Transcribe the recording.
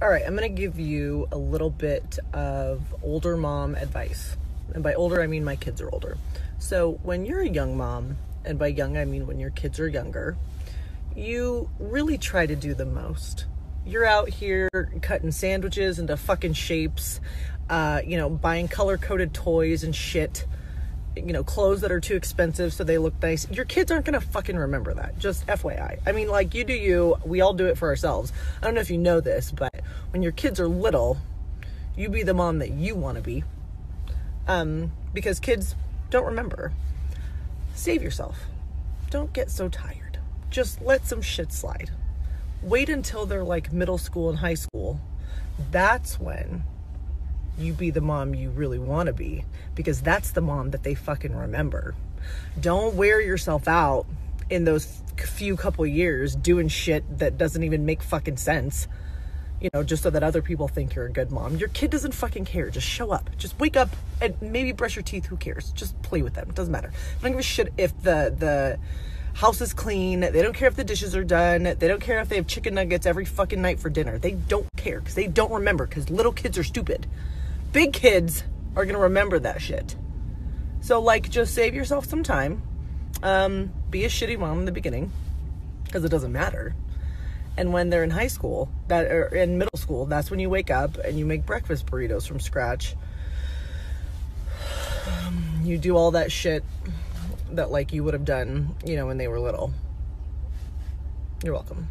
All right, I'm going to give you a little bit of older mom advice. And by older, I mean my kids are older. So, when you're a young mom, and by young, I mean when your kids are younger, you really try to do the most. You're out here cutting sandwiches into fucking shapes, uh, you know, buying color coded toys and shit, you know, clothes that are too expensive so they look nice. Your kids aren't gonna fucking remember that. Just FYI. I mean, like, you do you, we all do it for ourselves. I don't know if you know this, but when your kids are little, you be the mom that you wanna be. Um, because kids don't remember. Save yourself. Don't get so tired. Just let some shit slide. Wait until they're like middle school and high school. That's when you be the mom you really want to be because that's the mom that they fucking remember. Don't wear yourself out in those few couple years doing shit that doesn't even make fucking sense. You know, just so that other people think you're a good mom. Your kid doesn't fucking care. Just show up. Just wake up and maybe brush your teeth. Who cares? Just play with them. It doesn't matter. I don't give a shit if the the house is clean. They don't care if the dishes are done. They don't care if they have chicken nuggets every fucking night for dinner. They don't care because they don't remember because little kids are stupid. Big kids are to remember that shit. So, like, just save yourself some time. Um, be a shitty mom in the beginning because it doesn't matter. And when they're in high school, that or in middle school, that's when you wake up and you make breakfast burritos from scratch. You do all that shit that like you would have done, you know, when they were little. You're welcome.